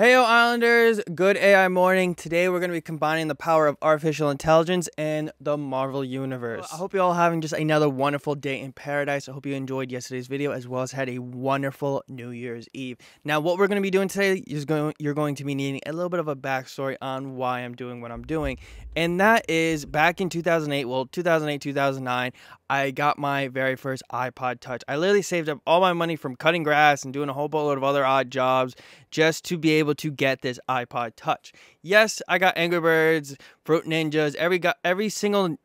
Heyo Islanders, good AI morning. Today we're going to be combining the power of artificial intelligence and the Marvel Universe. I hope you're all having just another wonderful day in paradise. I hope you enjoyed yesterday's video as well as had a wonderful New Year's Eve. Now what we're going to be doing today is going you're going to be needing a little bit of a backstory on why I'm doing what I'm doing. And that is back in 2008, well 2008, 2009, I got my very first iPod Touch. I literally saved up all my money from cutting grass and doing a whole boatload of other odd jobs just to be able to get this iPod Touch. Yes, I got Angry Birds, Fruit Ninjas, every got every single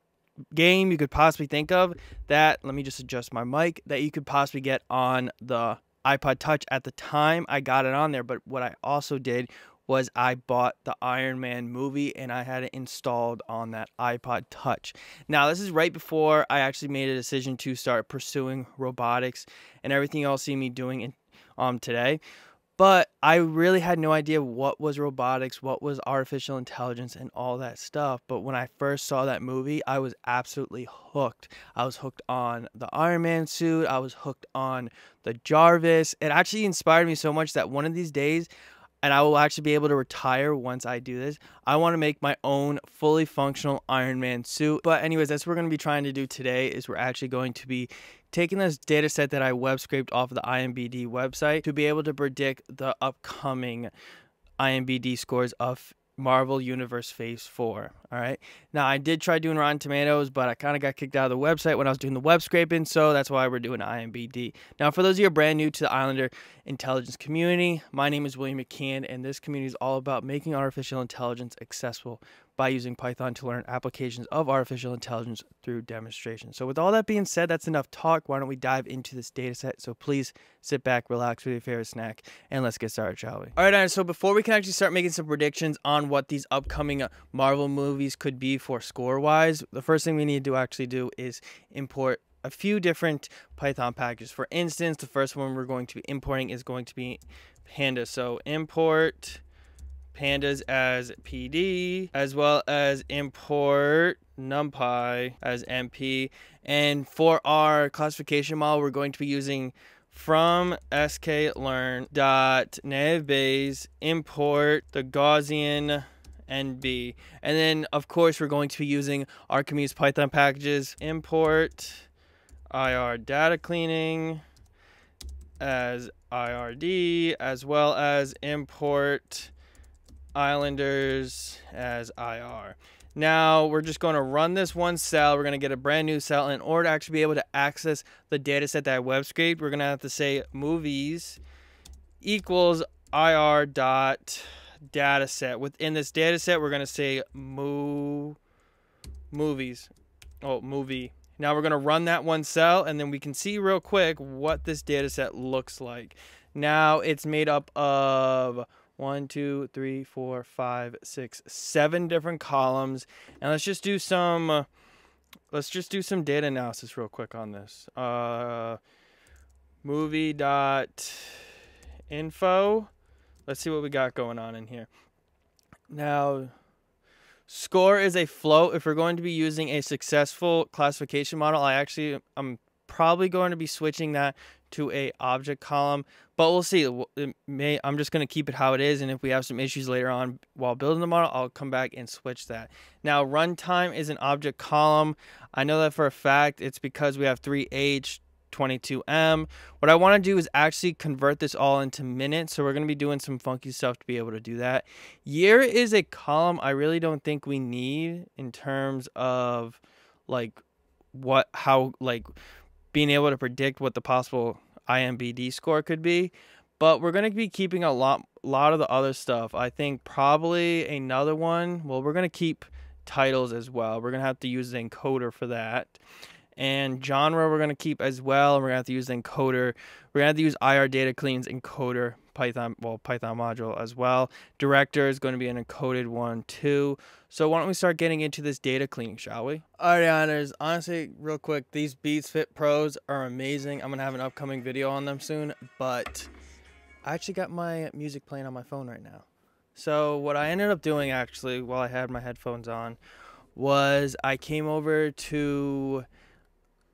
game you could possibly think of that let me just adjust my mic that you could possibly get on the iPod Touch at the time I got it on there but what I also did was I bought the Iron Man movie and I had it installed on that iPod Touch. Now, this is right before I actually made a decision to start pursuing robotics and everything you all see me doing in, um, today. But I really had no idea what was robotics, what was artificial intelligence, and all that stuff. But when I first saw that movie, I was absolutely hooked. I was hooked on the Iron Man suit, I was hooked on the Jarvis. It actually inspired me so much that one of these days, and I will actually be able to retire once I do this. I want to make my own fully functional Iron Man suit. But anyways, that's what we're going to be trying to do today is we're actually going to be taking this data set that I web scraped off of the IMBD website to be able to predict the upcoming IMBD scores of Marvel Universe Phase 4. All right. Now, I did try doing Rotten Tomatoes, but I kind of got kicked out of the website when I was doing the web scraping, so that's why we're doing IMBD. Now, for those of you who are brand new to the Islander intelligence community, my name is William McCann, and this community is all about making artificial intelligence accessible by using Python to learn applications of artificial intelligence through demonstration. So with all that being said, that's enough talk. Why don't we dive into this data set? So please sit back, relax with your favorite snack, and let's get started, shall we? All right, so before we can actually start making some predictions on what these upcoming uh, Marvel movies could be for score-wise, the first thing we need to actually do is import a few different Python packages. For instance, the first one we're going to be importing is going to be Panda. So import pandas as PD, as well as import numpy as np. And for our classification model, we're going to be using from sklearn dot import the Gaussian NB. And then, of course, we're going to be using our Archimedes Python packages import IR data cleaning as IRD, as well as import Islanders as IR. Now we're just going to run this one cell. We're going to get a brand new cell. In order to actually be able to access the data set that I web scraped, we're going to have to say movies equals IR dot data set. Within this data set, we're going to say mo movies. Oh, movie. Now we're going to run that one cell and then we can see real quick what this data set looks like. Now it's made up of one, two, three, four, five, six, seven different columns. And let's just do some, uh, let's just do some data analysis real quick on this. Uh, movie dot info. Let's see what we got going on in here. Now, score is a float. If we're going to be using a successful classification model, I actually, I'm probably going to be switching that to a object column, but we'll see. It may, I'm just going to keep it how it is, and if we have some issues later on while building the model, I'll come back and switch that. Now, runtime is an object column. I know that for a fact. It's because we have 3H, 22M. What I want to do is actually convert this all into minutes. So we're going to be doing some funky stuff to be able to do that. Year is a column I really don't think we need in terms of like what, how, like being able to predict what the possible IMBD score could be. But we're going to be keeping a lot, lot of the other stuff. I think probably another one. Well, we're going to keep titles as well. We're going to have to use the encoder for that. And genre we're going to keep as well. And we're going to have to use the encoder. We're going to have to use IR data cleans encoder Python, well, Python module as well. Director is going to be an encoded one too. So why don't we start getting into this data cleaning, shall we? Alright, honors. Honestly, real quick, these Beats Fit Pros are amazing. I'm going to have an upcoming video on them soon, but I actually got my music playing on my phone right now. So what I ended up doing actually while I had my headphones on was I came over to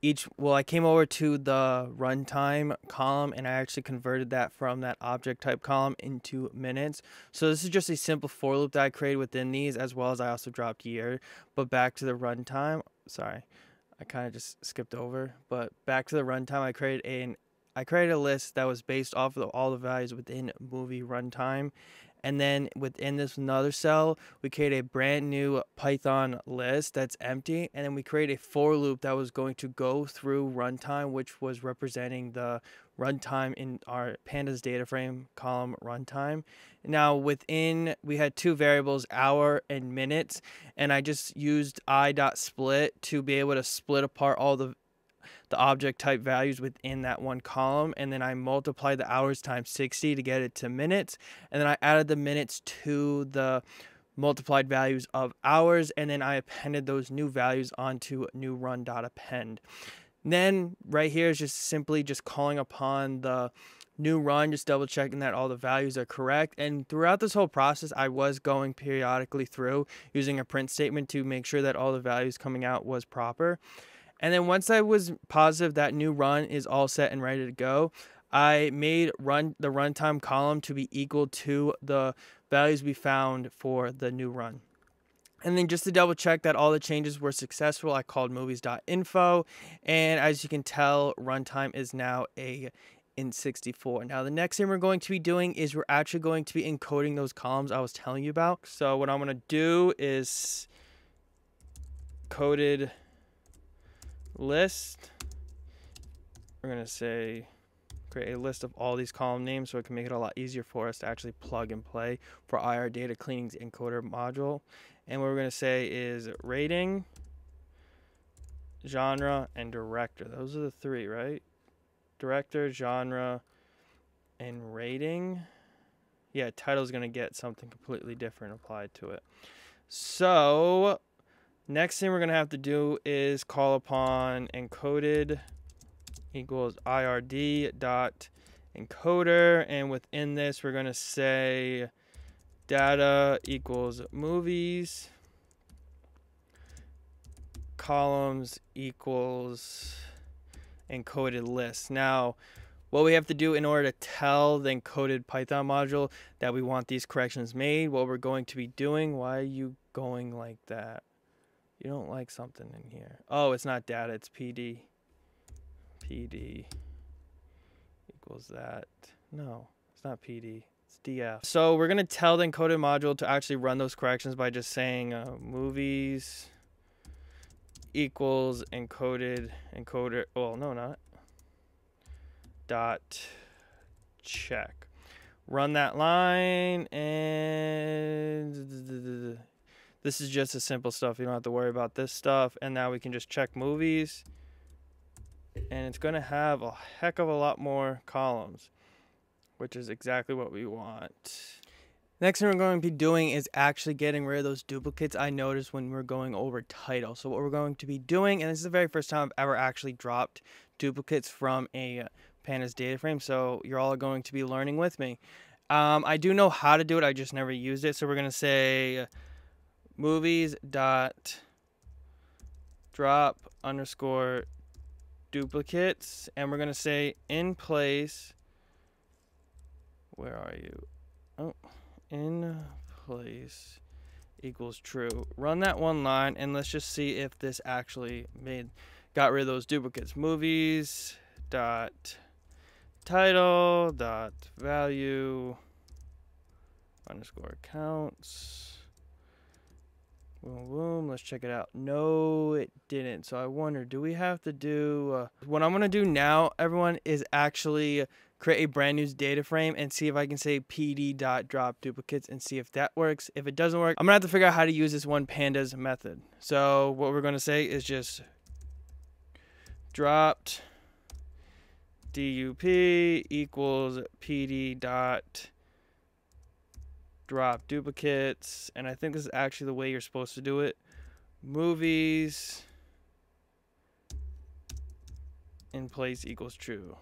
each well i came over to the runtime column and i actually converted that from that object type column into minutes. So this is just a simple for loop that i created within these as well as i also dropped year. But back to the runtime sorry i kind of just skipped over. But back to the runtime i created a i created a list that was based off of all the values within movie runtime and then within this another cell, we create a brand new Python list that's empty. And then we create a for loop that was going to go through runtime, which was representing the runtime in our pandas data frame column runtime. Now within, we had two variables, hour and minutes. And I just used i.split to be able to split apart all the the object type values within that one column and then I multiplied the hours times 60 to get it to minutes and then I added the minutes to the multiplied values of hours and then I appended those new values onto new run dot append. Then right here is just simply just calling upon the new run, just double checking that all the values are correct. And throughout this whole process, I was going periodically through using a print statement to make sure that all the values coming out was proper. And then once I was positive that new run is all set and ready to go, I made run the runtime column to be equal to the values we found for the new run. And then just to double check that all the changes were successful, I called movies.info. And as you can tell, runtime is now a int64. Now the next thing we're going to be doing is we're actually going to be encoding those columns I was telling you about. So what I'm going to do is coded list. We're going to say create a list of all these column names so it can make it a lot easier for us to actually plug and play for IR data cleaning's encoder module. And what we're going to say is rating, genre, and director. Those are the three, right? Director, genre, and rating. Yeah, title is going to get something completely different applied to it. So Next thing we're going to have to do is call upon encoded equals ird dot encoder. And within this, we're going to say data equals movies columns equals encoded list. Now, what we have to do in order to tell the encoded Python module that we want these corrections made, what we're going to be doing, why are you going like that? You don't like something in here. Oh, it's not data, it's PD. PD equals that. No, it's not PD. It's DF. So we're to tell the encoded module to actually run those corrections by just saying uh, movies equals encoded encoder. Well, no, not. Dot check. Run that line and this is just a simple stuff. You don't have to worry about this stuff. And now we can just check movies. And it's going to have a heck of a lot more columns, which is exactly what we want. Next thing we're going to be doing is actually getting rid of those duplicates I noticed when we are going over title. So what we're going to be doing, and this is the very first time I've ever actually dropped duplicates from a pandas data frame, so you're all going to be learning with me. Um, I do know how to do it, I just never used it. So we're going to say movies dot drop underscore duplicates. And we're going to say in place. Where are you? Oh in place equals true. Run that one line and let's just see if this actually made got rid of those duplicates. Movies dot title dot value underscore counts Boom, boom. Let's check it out. No, it didn't. So I wonder, do we have to do... Uh, what I'm going to do now, everyone, is actually create a brand new data frame and see if I can say pd.drop duplicates and see if that works. If it doesn't work, I'm going to have to figure out how to use this one pandas method. So what we're going to say is just dropped dup equals pd dot drop duplicates, and I think this is actually the way you're supposed to do it. Movies in place equals true.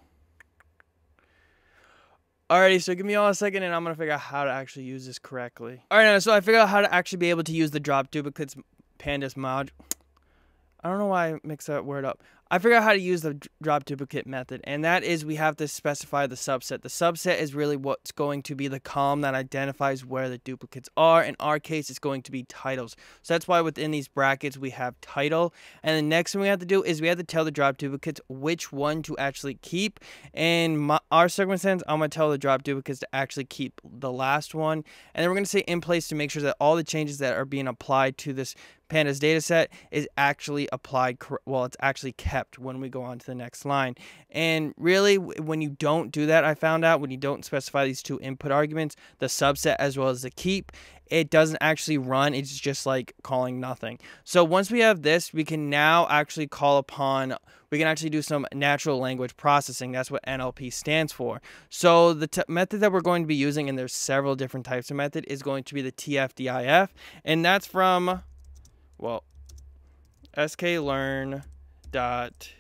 Alrighty, so give me all a second and I'm to figure out how to actually use this correctly. Alright, so I figured out how to actually be able to use the drop duplicates pandas mod. I don't know why I mixed that word up. I figured out how to use the drop duplicate method, and that is we have to specify the subset. The subset is really what's going to be the column that identifies where the duplicates are. In our case, it's going to be titles. So that's why within these brackets we have title. And the next thing we have to do is we have to tell the drop duplicates which one to actually keep. In my, our circumstance, I'm going to tell the drop duplicates to actually keep the last one. And then we're going to say in place to make sure that all the changes that are being applied to this pandas dataset is actually applied well it's actually kept when we go on to the next line. And really when you don't do that i found out when you don't specify these two input arguments the subset as well as the keep it doesn't actually run. It's just like calling nothing. So once we have this we can now actually call upon we can actually do some natural language processing. That's what nlp stands for. So the method that we're going to be using and there's several different types of method is going to be the tf-dif and that's from well, sklearn dot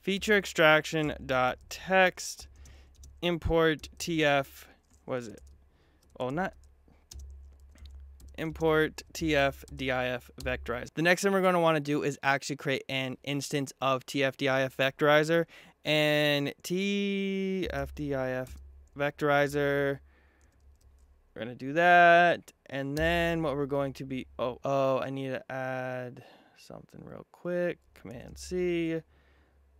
feature extraction dot text import tf was it? Oh not import tf dif vectorize the next thing we're going to want to do is actually create an instance of tf dif vectorizer and tf dif vectorizer. We're going to do that. And then what we're going to be, oh, oh, I need to add something real quick. Command C,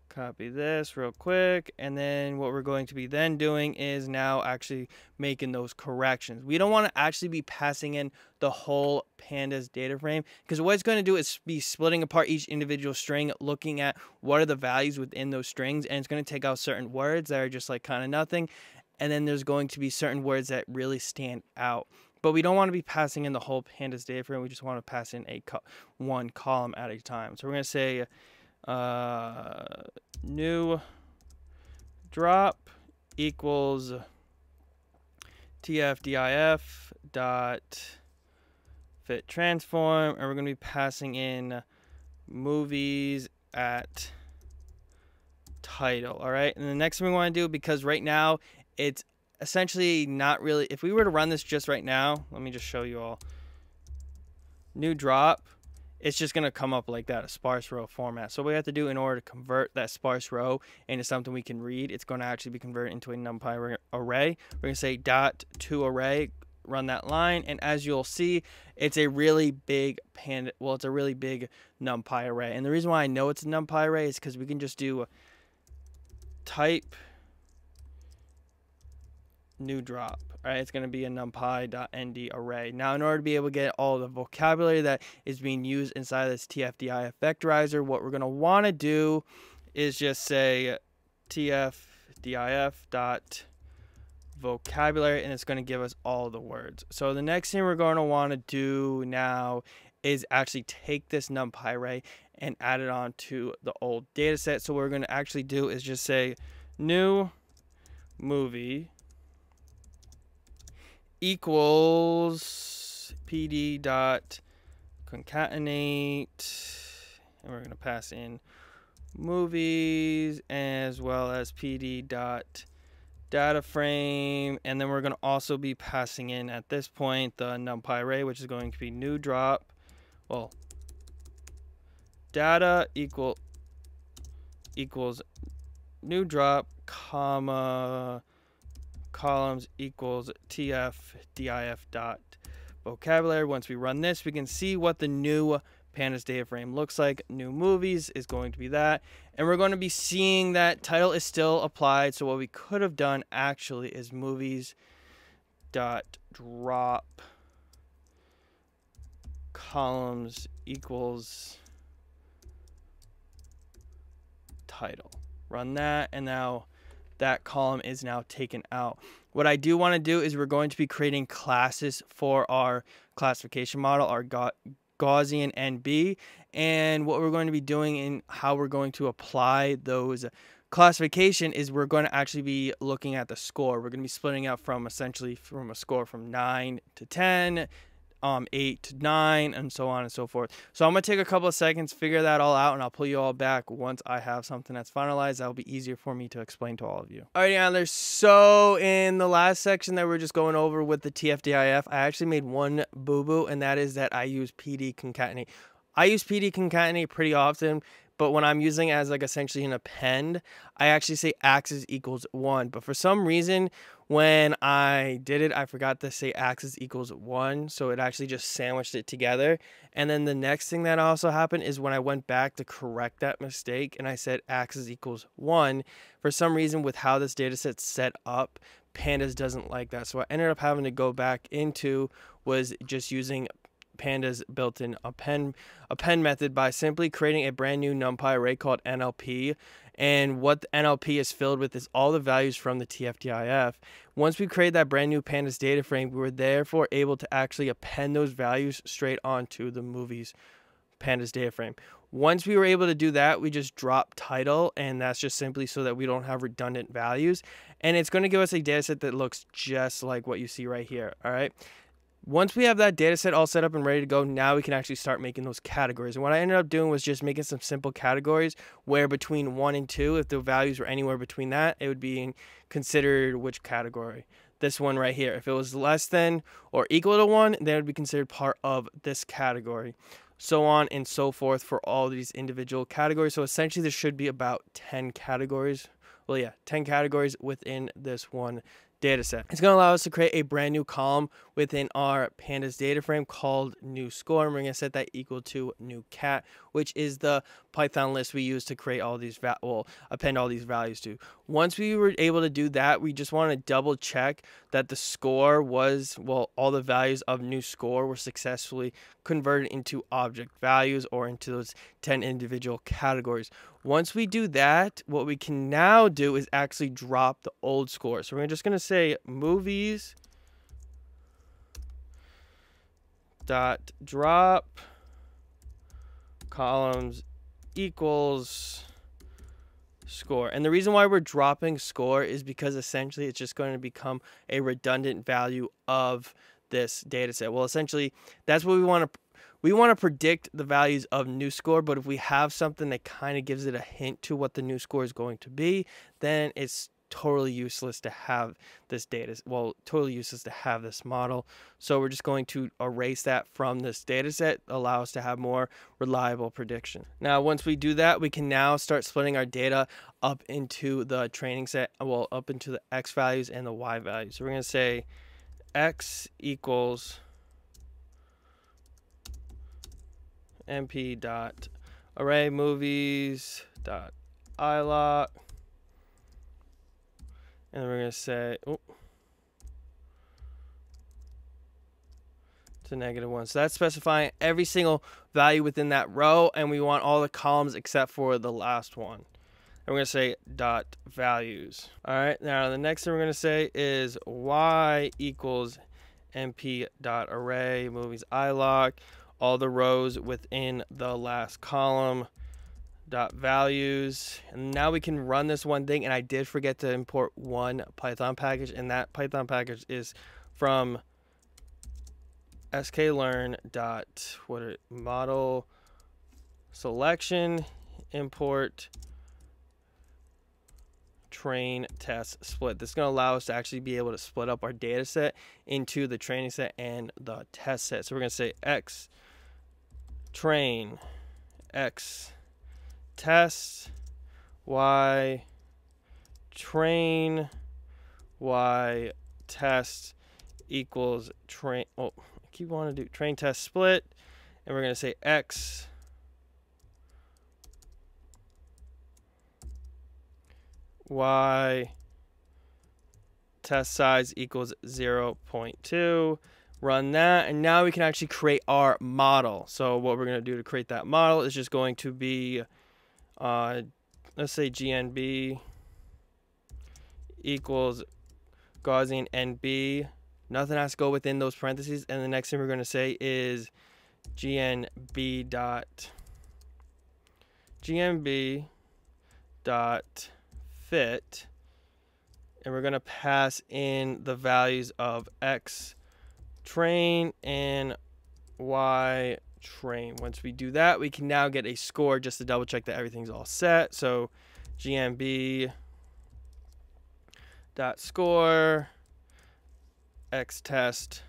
copy this real quick. And then what we're going to be then doing is now actually making those corrections. We don't want to actually be passing in the whole pandas data frame because what it's going to do is be splitting apart each individual string, looking at what are the values within those strings. And it's going to take out certain words that are just like kind of nothing and then there's going to be certain words that really stand out. But we don't want to be passing in the whole pandas data frame. We just want to pass in a co one column at a time. So we're going to say uh, new drop equals tfdif dot fit transform, and we're going to be passing in movies at title all right and the next thing we want to do because right now it's essentially not really if we were to run this just right now let me just show you all. New drop it's just going to come up like that a sparse row format. So what we have to do in order to convert that sparse row into something we can read it's going to actually be converted into a numpy array. We're going to say dot to array run that line and as you'll see it's a really big panda well it's a really big numpy array. And the reason why i know it's a numpy array is because we can just do type new drop. Right, it's going to be a numpy.nd array. Now, in order to be able to get all the vocabulary that is being used inside this tfdif vectorizer, what we're going to want to do is just say tfdif vocabulary and it's going to give us all the words. So the next thing we're going to want to do now is actually take this numpy array and add it on to the old data set. So what we're going to actually do is just say new movie equals pd dot concatenate and we're going to pass in movies as well as pd dot data frame. And then we're going to also be passing in at this point the numpy array which is going to be new drop. Well data equal equals new drop comma columns equals tf dif dot vocabulary. Once we run this, we can see what the new pandas data frame looks like. New movies is going to be that. And we're going to be seeing that title is still applied. So what we could have done actually is movies dot drop columns equals title. Run that and now that column is now taken out. What I do want to do is we're going to be creating classes for our classification model, our Gaussian NB, and what we're going to be doing and how we're going to apply those classification is we're going to actually be looking at the score. We're going to be splitting out from essentially from a score from 9 to 10, um, eight to nine, and so on and so forth. So I'm gonna take a couple of seconds, figure that all out, and I'll pull you all back once I have something that's finalized. That'll be easier for me to explain to all of you. Alrighty, Antlers. So in the last section that we're just going over with the TF-DIF, I actually made one boo-boo, and that is that I use PD concatenate. I use PD concatenate pretty often but when I'm using as like essentially an append, I actually say axis equals one. But for some reason, when I did it, I forgot to say axis equals one. So it actually just sandwiched it together. And then the next thing that also happened is when I went back to correct that mistake and I said axis equals one, for some reason with how this data set's set up, pandas doesn't like that. So I ended up having to go back into was just using pandas built-in append append method by simply creating a brand new numpy array called NLP. And what NLP is filled with is all the values from the TF-DIF. Once we create that brand new pandas data frame, we were therefore able to actually append those values straight onto the movie's pandas data frame. Once we were able to do that, we just drop title, and that's just simply so that we don't have redundant values. And it's going to give us a data set that looks just like what you see right here. All right. Once we have that data set all set up and ready to go, now we can actually start making those categories. And what I ended up doing was just making some simple categories where between one and two, if the values were anywhere between that, it would be considered which category. This one right here. If it was less than or equal to one, then it would be considered part of this category. So on and so forth for all these individual categories. So essentially, there should be about 10 categories. Well, yeah, 10 categories within this one data set. It's going to allow us to create a brand new column within our pandas data frame called new score. And we're going to set that equal to new cat, which is the Python list we use to create all these, well, append all these values to. Once we were able to do that, we just want to double check that the score was, well, all the values of new score were successfully converted into object values or into those 10 individual categories. Once we do that, what we can now do is actually drop the old score. So we're just going to say movies dot drop columns equals score. And the reason why we're dropping score is because essentially it's just going to become a redundant value of this data set. Well, essentially that's what we want to we want to predict the values of new score, but if we have something that kind of gives it a hint to what the new score is going to be, then it's totally useless to have this data well totally useless to have this model. So we're just going to erase that from this data set allow us to have more reliable prediction. Now once we do that we can now start splitting our data up into the training set well up into the x values and the y values. So we're going to say x equals np dot array movies dot iloc and we're going to say oh, to negative 1 so that's specifying every single value within that row and we want all the columns except for the last one. And we're going to say dot values. All right now the next thing we're going to say is y equals np dot array movies iloc all the rows within the last column dot values and now we can run this one thing and I did forget to import one python package and that python package is from sklearn dot what it model selection import train test split. This is going to allow us to actually be able to split up our data set into the training set and the test set. So we're going to say x train. X. Test. Y. Train. Y. Test equals train. Oh I keep wanting to do train test split. And we're going to say x. Y. Test size equals 0.2 run that and now we can actually create our model so what we're going to do to create that model is just going to be uh, let's say GNB equals Gaussian NB. Nothing has to go within those parentheses. And the next thing we're going to say is GNB dot GNB dot fit. And we're going to pass in the values of X train and Y train. Once we do that, we can now get a score just to double check that everything's all set. So GNB dot score X test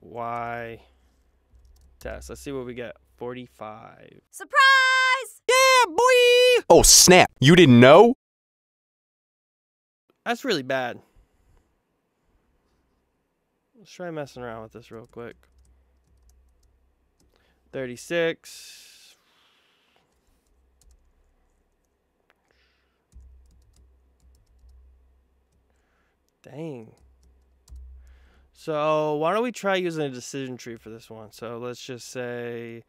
Y test. Let's see what we get. 45. Surprise! Yeah, boy! Oh, snap. You didn't know? That's really bad. Let's try messing around with this real quick. 36. Dang. So why don't we try using a decision tree for this one? So let's just say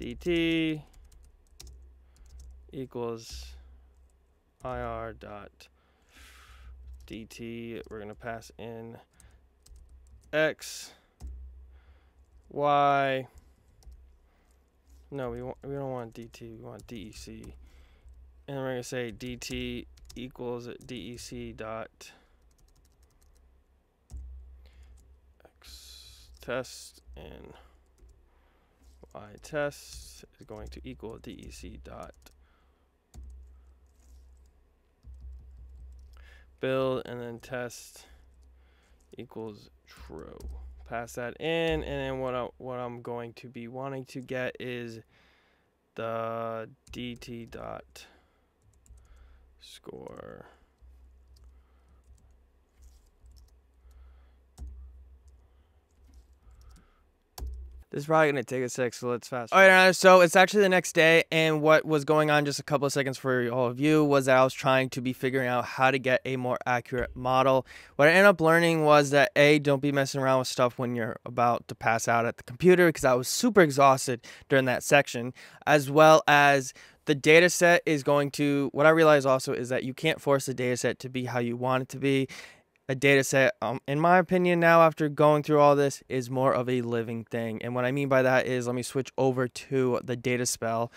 dt equals ir dot dt. We're going to pass in x, y. No, we want we don't want dt. We want dec. And we're going to say dt equals dec dot x test and y test is going to equal dec dot build and then test equals true. Pass that in, and then what I, what I'm going to be wanting to get is the dt dot score. This is probably gonna take a sec, so let's fast. All right, uh, so it's actually the next day, and what was going on just a couple of seconds for all of you was that I was trying to be figuring out how to get a more accurate model. What I ended up learning was that a don't be messing around with stuff when you're about to pass out at the computer because I was super exhausted during that section, as well as the data set is going to what i realized also is that you can't force the data set to be how you want it to be a data set, um, in my opinion, now after going through all this, is more of a living thing. And what I mean by that is, let me switch over to the data spell.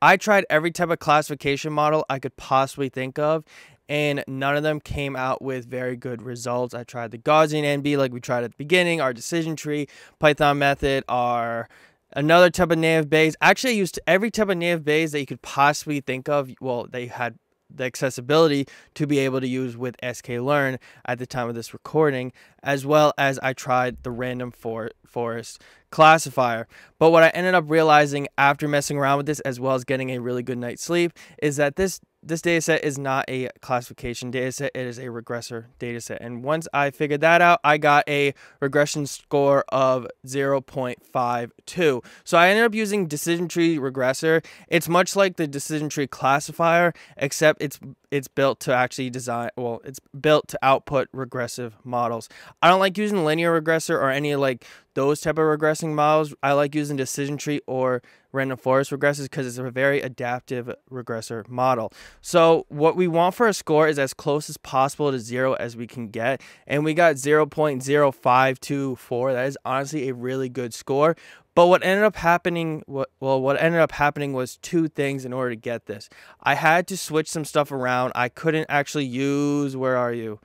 I tried every type of classification model I could possibly think of, and none of them came out with very good results. I tried the Gaussian NB like we tried at the beginning, our decision tree, Python method, our another type of native Bayes. Actually, I used every type of native Bayes that you could possibly think of. Well, they had the accessibility to be able to use with sklearn at the time of this recording, as well as I tried the random for forest classifier. But what I ended up realizing after messing around with this, as well as getting a really good night's sleep, is that this this dataset is not a classification dataset, it is a regressor dataset. And once I figured that out, I got a regression score of 0.52. So I ended up using decision tree regressor. It's much like the decision tree classifier, except it's it's built to actually design well, it's built to output regressive models. I don't like using linear regressor or any like those type of regressing models. I like using decision tree or random forest regressors because it's a very adaptive regressor model. So what we want for a score is as close as possible to zero as we can get. And we got 0.0524. That is honestly a really good score. But what ended up happening, well, what ended up happening was two things in order to get this. I had to switch some stuff around. I couldn't actually use, where are you?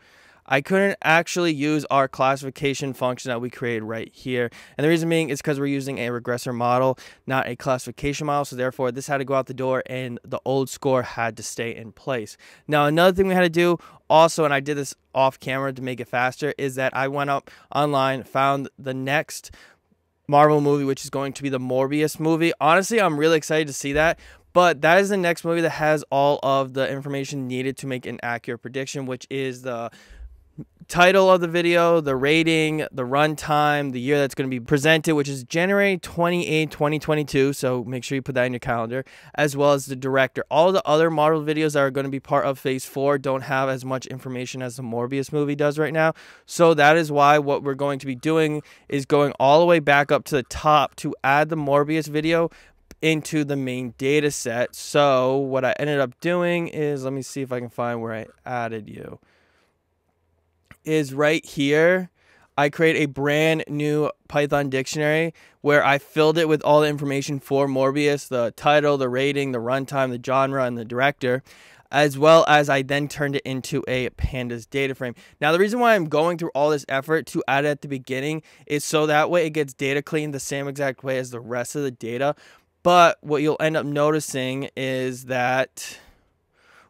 I couldn't actually use our classification function that we created right here. And the reason being is because we're using a regressor model, not a classification model. So therefore, this had to go out the door and the old score had to stay in place. Now, another thing we had to do also, and I did this off camera to make it faster, is that I went up online, found the next Marvel movie, which is going to be the Morbius movie. Honestly, I'm really excited to see that. But that is the next movie that has all of the information needed to make an accurate prediction, which is the title of the video, the rating, the runtime, the year that's going to be presented, which is January 28, 2022. So make sure you put that in your calendar, as well as the director. All the other Marvel videos that are going to be part of Phase 4 don't have as much information as the Morbius movie does right now. So that is why what we're going to be doing is going all the way back up to the top to add the Morbius video into the main data set. So what I ended up doing is, let me see if I can find where I added you is right here. I create a brand new Python dictionary where I filled it with all the information for Morbius, the title, the rating, the runtime, the genre, and the director, as well as I then turned it into a pandas data frame. Now, the reason why I'm going through all this effort to add it at the beginning is so that way it gets data cleaned the same exact way as the rest of the data. But what you'll end up noticing is that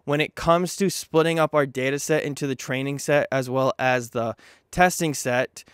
when it comes to splitting up our data set into the training set as well as the testing set,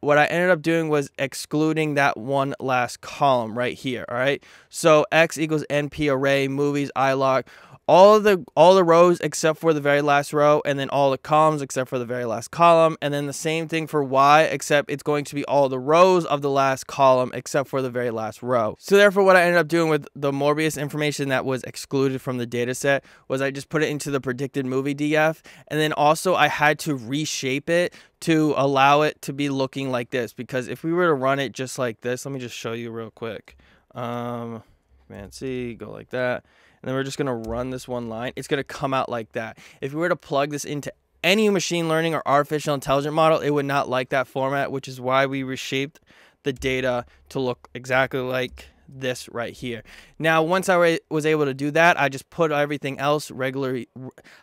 what I ended up doing was excluding that one last column right here. All right. So X equals NP array movies iloc all the all the rows except for the very last row and then all the columns except for the very last column and then the same thing for y except it's going to be all the rows of the last column except for the very last row. So therefore what i ended up doing with the morbius information that was excluded from the data set was i just put it into the predicted movie df and then also i had to reshape it to allow it to be looking like this because if we were to run it just like this let me just show you real quick. Um go like that and then we're just going to run this one line, it's going to come out like that. If we were to plug this into any machine learning or artificial intelligence model, it would not like that format, which is why we reshaped the data to look exactly like this right here. Now, once I was able to do that, I just put everything else regularly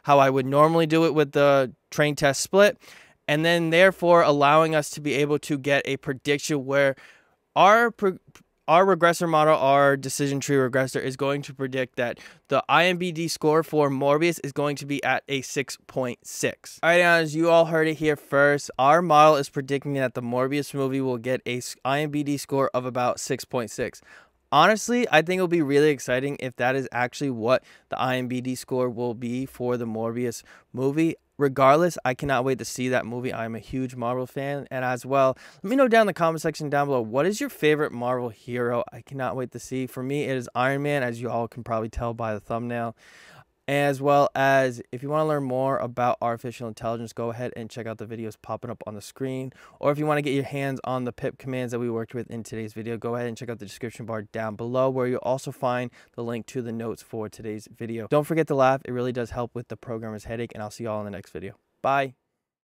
how I would normally do it with the train test split, and then therefore allowing us to be able to get a prediction where our our regressor model, our decision tree regressor, is going to predict that the IMBD score for Morbius is going to be at a 6.6. All right, as you all heard it here first, our model is predicting that the Morbius movie will get a IMBD score of about 6.6. Honestly, I think it'll be really exciting if that is actually what the IMBD score will be for the Morbius movie regardless, I cannot wait to see that movie. I'm a huge Marvel fan. And as well, let me know down in the comment section down below what is your favorite Marvel hero? I cannot wait to see. For me, it is Iron Man, as you all can probably tell by the thumbnail as well as if you want to learn more about artificial intelligence go ahead and check out the videos popping up on the screen. Or if you want to get your hands on the pip commands that we worked with in today's video go ahead and check out the description bar down below where you'll also find the link to the notes for today's video. Don't forget to laugh it really does help with the programmer's headache and i'll see you all in the next video. Bye